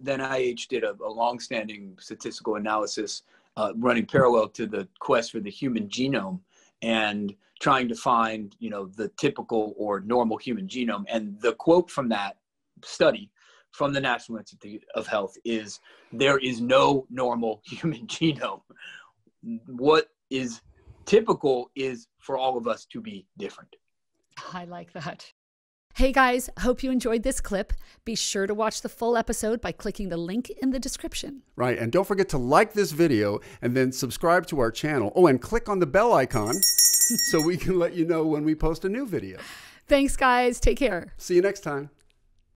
the NIH did a, a long-standing statistical analysis uh, running parallel to the quest for the human genome and trying to find, you know, the typical or normal human genome. And the quote from that study from the National Institute of Health is there is no normal human genome. What is typical is for all of us to be different. I like that. Hey guys, hope you enjoyed this clip. Be sure to watch the full episode by clicking the link in the description. Right, and don't forget to like this video and then subscribe to our channel. Oh, and click on the bell icon so we can let you know when we post a new video. Thanks, guys. Take care. See you next time.